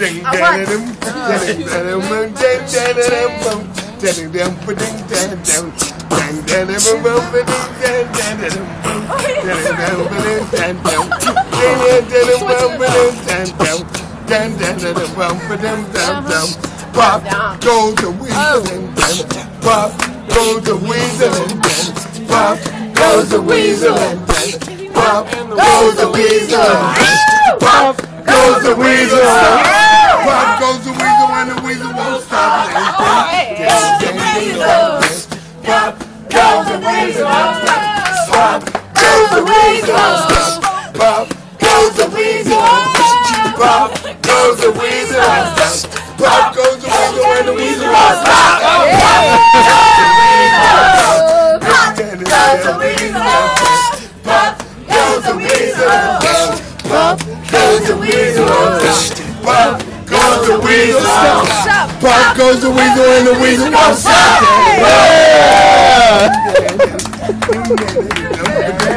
Ding ding ding ding ding ding ding. Ding ding ding ding. Pop goes the weasel and ding. Pop goes the weasel and ding. Pop goes the weasel and ding. Pop goes the weasel and ding. Pop weasel. Pop goes the weasel. Pop goes the weasel. And the weasel goes stop. Yeah!